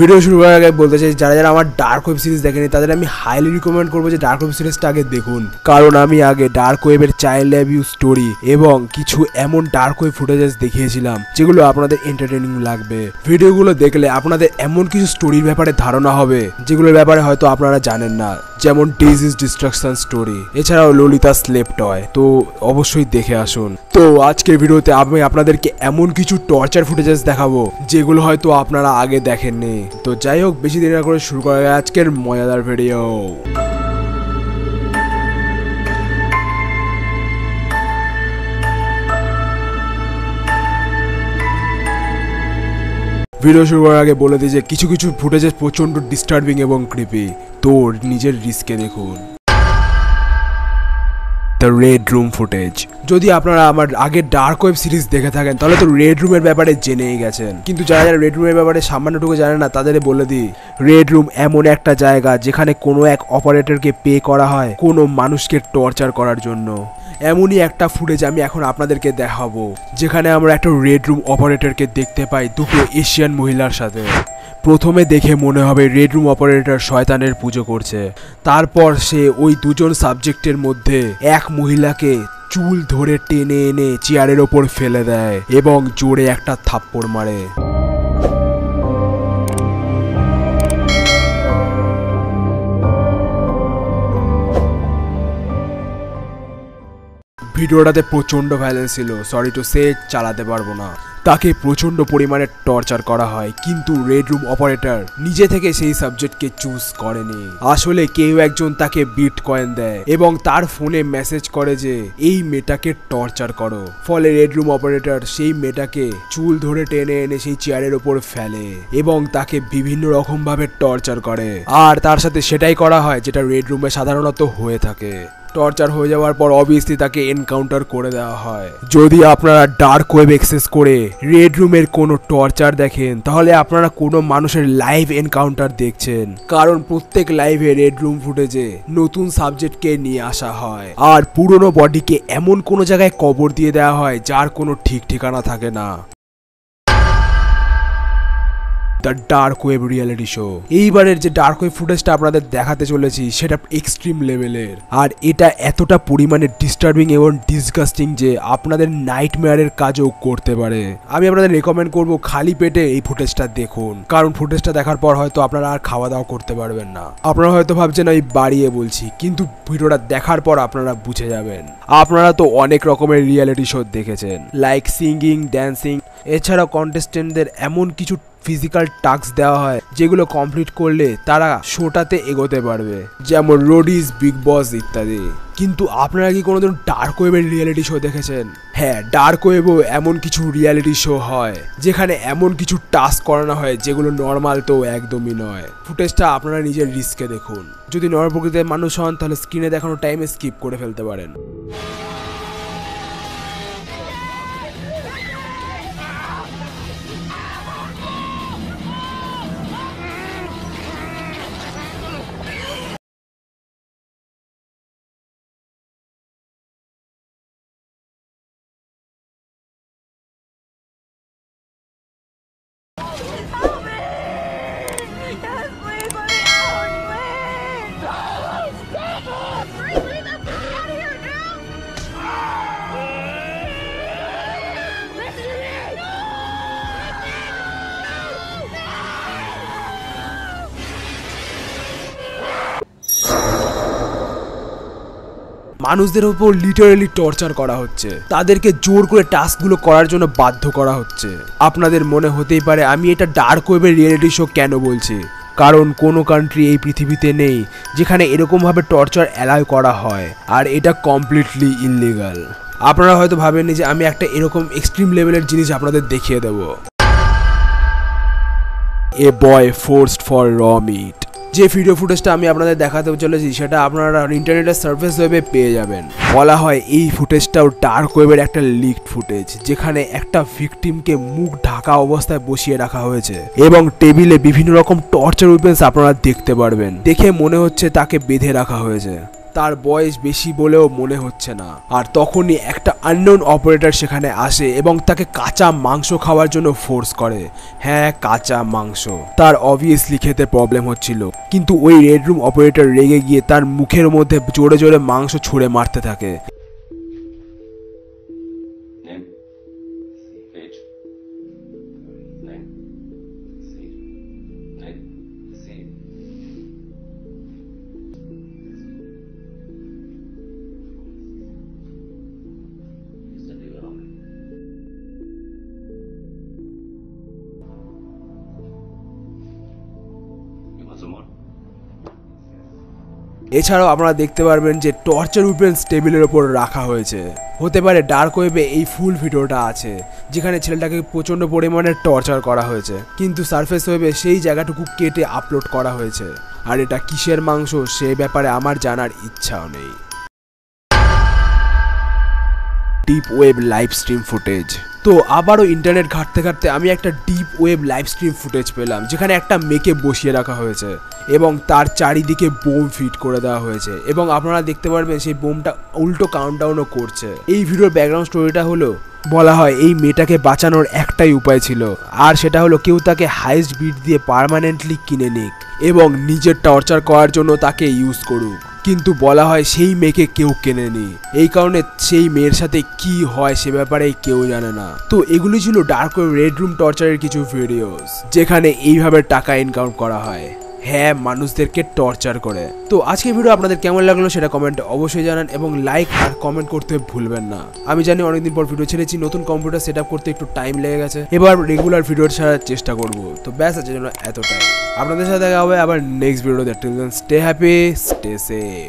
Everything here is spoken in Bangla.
ভিডিও শুরু করার আগে বলতে চাই, যারা যারা আমার ডার্ক ওয়েব সিরিজ দেখেনি তাদের আমি হাইলি রিকমেন্ড করব যে ডার্ক ওয়েব সিরিজটা আগে দেখুন। কারণ আমি আগে ডার্ক ওয়েবের চাইল্ড অ্যাবিউ স্টোরি এবং কিছু এমন ডার্ক ওয়েব ফুটেজেস দেখিয়েছিলাম, যেগুলো আপনাদের এন্টারটেনিং লাগবে। ভিডিওগুলো দেখলে আপনাদের এমন কিছু স্টোরির ব্যাপারে ধারণা হবে, যেগুলোর ব্যাপারে হয়তো আপনারা জানেন না। যেমন ডিজিজ ডিস্ট্রাকশন স্টোরি এছাড়াও ললিতা স্লেপ টয় তো অবশ্যই দেখে আসুন। তো আজকের ভিডিওতে আমি আপনাদেরকে এমন কিছু টর্চার ফুটেজেস দেখাবো, যেগুলো হয়তো আপনারা আগে দেখেননি। তো যাই হোক, বেশি দেরি না করে শুরু করা আজকের মজাদার ভিডিও ভিডিও শুরু করার আগে বলে দিই যে কিছু কিছু ফুটেজেস প্রচণ্ড ডিস্টার্বিং এবং ক্রিপি তো নিজের রিস্কে দেখুন। দ্য রেড রুম ফুটেজ যদি আপনারা আমার আগের ডার্ক ওয়েব সিরিজ দেখে থাকেন, তাহলে তো রেড রুমের ব্যাপারে জেনেই গেছেন। কিন্তু যারা যারা রেড রুমের ব্যাপারে সামান্যটুকু জানে না তাদের বলে দিই রেড রুম এমন একটা জায়গা যেখানে কোনো এক অপারেটরকে পে করা হয় কোনো মানুষকে টর্চার করার জন্য। এমনই একটা ফুটেজ আমি এখন আপনাদেরকে দেখাবো, যেখানে আমরা একটা রেড রুম অপারেটরকে দেখতে পাই দুটো এশিয়ান মহিলার সাথে। প্রথমে দেখে মনে হবে রেড রুম অপারেটর শয়তানের পুজো করছে। তারপর সে ওই দুজন সাবজেক্টের মধ্যে এক মহিলাকে চুল ধরে টেনে এনে চেয়ারের ওপর ফেলে দেয় এবং জোরে একটা থাপ্পড় মারে। ভিডিওটাতে প্রচণ্ড ভ্যালেন্স ছিল। সরি টু সে চালাতে পারব না। তাকে প্রচণ্ড পরিমাণে টর্চার করা হয়, কিন্তু রেড রুম অপারেটর নিজে থেকে সেই সাবজেক্টকে চুজ করেনি। আসলে কেউ একজন তাকে বিট কয়েন দেয় এবং তার ফোনে মেসেজ করে যে, এই মেয়েটাকে টর্চার করো। ফলে রেড রুম অপারেটর সেই মেয়েটাকে চুল ধরে টেনে এনে সেই চেয়ারের ওপর ফেলে এবং তাকে বিভিন্ন রকম ভাবে টর্চার করে। আর তার সাথে সেটাই করা হয়, যেটা রেড রুমে সাধারণত হয়ে থাকে। টর্চার হয়ে যাওয়ার পর অবভিয়াসলি তাকে এনকাউন্টার করে দেওয়া হয়। যদি আপনারা ডার্ক ওয়েব এক্সেস করে রেড রুমের কোনো টর্চার দেখেন, তাহলে আপনারা কোনো মানুষের লাইভ এনকাউন্টার দেখছেন। কারণ প্রত্যেক লাইভে রেড রুম ফুটেজে নতুন সাবজেক্টকে নিয়ে আসা হয়। আর পুরনো বডিকে এমন কোনো জায়গায় কবর দিয়ে দেওয়া হয় যার কোনো ঠিক ঠিকানা থাকে না। The dark web reality show. এইবারের যে ডার্ক ওয়েব ফুটেজটা আপনাদের দেখাতে চলেছি, সেটা এক্সট্রিম লেভেলের আর এটা এতটা পরিমাণে ডিস্টার্বিং এবং ডিসগাস্টিং যে আপনাদের নাইটমেয়ারের কাজও করতে পারে। আমি আপনাদের রেকমেন্ড করব খালি পেটে এই ফুটেজটা দেখুন। কারণ ফুটেজটা দেখার পর হয়তো আপনারা আর খাওয়া দাওয়া করতে পারবেন না। আপনারা হয়তো ভাবছেন, আমি বাড়িয়ে বলছি। কিন্তু ভিডিওটা দেখার পর আপনারা বুঝে যাবেন। আপনারা তো অনেক রকমের রিয়েলিটি শো দেখেছেন। লাইক সিঙ্গিং ড্যান্সিং এছাড়া কন্টেস্টেন্টদের এমন কিছু ফিজিক্যাল টাস্ক দেওয়া হয়, যেগুলো কমপ্লিট করলে তারা শোটাতে এগোতে পারবে। যেমন রোডিজ বিগ বস ইত্যাদি। কিন্তু আপনারা কি কোনোদিন ডার্ক ওয়েবের রিয়েলিটি শো দেখেছেন? হ্যাঁ ডার্ক ওয়েবও এমন কিছু রিয়েলিটি শো হয়, যেখানে এমন কিছু টাস্ক করানো হয়, যেগুলো নর্মাল তো একদমই নয়। ফুটেজটা আপনারা নিজের রিস্কে দেখুন। যদি নর প্রকৃতির মানুষ হন, তাহলে স্ক্রিনে দেখানো টাইমে স্কিপ করে ফেলতে পারেন। মানুষদের উপর লিটারালি টর্চার করা হচ্ছে। তাদেরকে জোর করে টাস্কগুলো করার জন্য বাধ্য করা হচ্ছে। আপনাদের মনে হতেই পারে আমি এটা ডার্ক ওয়েবের রিয়েলিটি শো কেন বলছি? কারণ কোনো কান্ট্রি এই পৃথিবীতে নেই যেখানে এরকমভাবে টর্চার অ্যালাউ করা হয়, আর এটা কমপ্লিটলি ইললিগাল আপনারা হয়তো ভাবেননি যে আমি একটা এরকম এক্সট্রিম লেভেলের জিনিস আপনাদের দেখিয়ে দেবো। A boy forced for raw meat যে ভিডিও ফুটেজটা আমি আপনাদের দেখাতে চলেছি, সেটা আপনারা ইন্টারনেটের সার্ভিস ওয়েবে পেয়ে যাবেন। বলা হয় এই ফুটেজটাও ডার্ক ওয়েবের একটা লিক ফুটেজ যেখানে একটা ভিকটিমকে মুখ ঢাকা অবস্থায় বসিয়ে রাখা হয়েছে এবং টেবিলে বিভিন্ন রকম টর্চার উইপেন্স আপনারা দেখতে পারবেন। দেখে মনে হচ্ছে তাকে বেঁধে রাখা হয়েছে। তার বয়স বেশি বলেও মনে হচ্ছে না। আর তখনই একটা আননোন অপারেটর সেখানে আসে এবং তাকে কাঁচা মাংস খাওয়ার জন্য ফোর্স করে। হ্যাঁ কাঁচা মাংস। তার অবভিয়াসলি খেতে প্রবলেম হচ্ছিল। কিন্তু ওই রেড রুম অপারেটর রেগে গিয়ে তার মুখের মধ্যে জোরে জোরে মাংস ছুঁড়ে মারতে থাকে। এছাড়াও আপনারা দেখতে পারবেন যে টর্চার উইপেন্স টেবিলের ওপর রাখা হয়েছে। হতে পারে ডার্ক ওয়েবে এই ফুল ভিডিওটা আছে, যেখানে ছেলেটাকে প্রচণ্ড পরিমাণে টর্চার করা হয়েছে। কিন্তু সারফেস ওয়েবে সেই জায়গাটুকু কেটে আপলোড করা হয়েছে। আর এটা কিসের মাংস সে ব্যাপারে আমার জানার ইচ্ছাও নেই। Deep web live stream footage তো আবারও ইন্টারনেট ঘাঁটতে ঘাঁটতে আমি একটা deep web live stream footage পেলাম, যেখানে একটা মেয়েকে বসিয়ে রাখা হয়েছে এবং তার চারিদিকে বোম ফিট করে দেওয়া হয়েছে এবং আপনারা দেখতে পারবেন সেই বোমটা উল্টো কাউন্টডাউনও করছে। এই ভিডিওর ব্যাকগ্রাউন্ড স্টোরিটা হলো, বলা হয় এই মেয়েটাকে বাঁচানোর একটাই উপায় ছিল, আর সেটা হলো কেউ তাকে হাইস্ট বিট দিয়ে পার্মানেন্টলি কিনে নিক এবং নিজের টর্চার করার জন্য তাকে ইউজ করুক। কিন্তু বলা হয় সেই মেয়েকে কেউ কেনেনি। এই কারণে সেই মেয়ের সাথে কি হয় সে ব্যাপারে কেউ জানে না। তো এগুলি ছিল ডার্ক রেড রুম টর্চারের কিছু ভিডিওস যেখানে এইভাবে টাকা ইনকাম করা হয়। হ্যাঁ মানুষদেরকে টর্চার করে। তো আজকে ভিডিও আপনাদের কেমন লাগল সেটা কমেন্টে অবশ্যই জানান এবং লাইক আর কমেন্ট করতে ভুলবেন না। আমি জানি অনেকদিন পর ভিডিও ছেড়েছি, নতুন কম্পিউটার সেট করতে একটু টাইম লেগে গেছে। এবার রেগুলার ভিডিও ছাড়ার চেষ্টা করব। তো ব্যাস আছে জন্য এতটাই। আপনাদের সাথে দেখা হবে আবার নেক্সট ভিডিওতে স্টে হ্যাপি স্টে সেফ